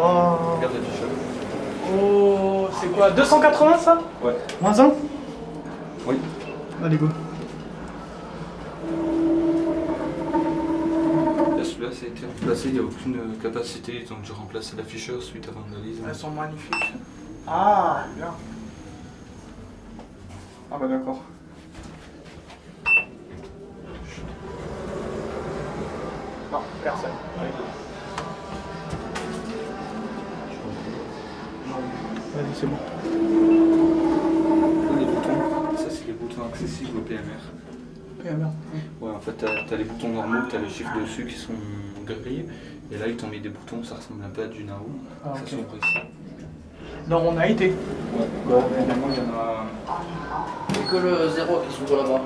Oh, Regarde le t-shirt. oh c'est quoi 280 ça? Ouais. Moins 1 Oui. Allez, go. Là, celui-là, ça a été remplacé, il n'y a aucune euh, capacité, donc j'ai remplacé l'afficheur suite à vandalisme. Elles sont magnifiques. Ah, bien. Ah bah d'accord. Non, personne. Vas-y, c'est bon. Les boutons, ça c'est les boutons accessibles au PMR. PMR. Ouais, en fait, t'as as les boutons normaux, t'as les chiffres dessus qui sont gris, et là ils t'ont mis des boutons, ça ressemble un peu à du Nao. Ah, ça ok. s'ouvre ici. Non, on a été. Ouais, bah, il y en a. Que le zéro qui s'ouvre là-bas.